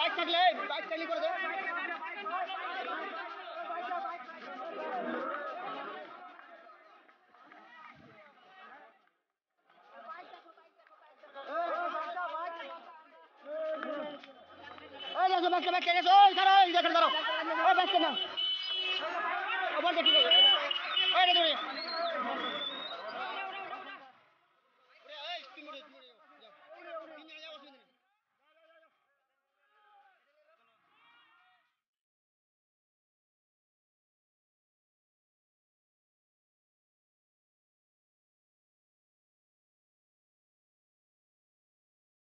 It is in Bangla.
বাইক থাকলে বাইক চালিয়ে করে দে ওই দেখো বাইকটা বাইকটা গেছে। ওই খারাপ ওই দেখো দাঁড়াও। ওই বাইকটা না আবার দেখি। ওই দেখো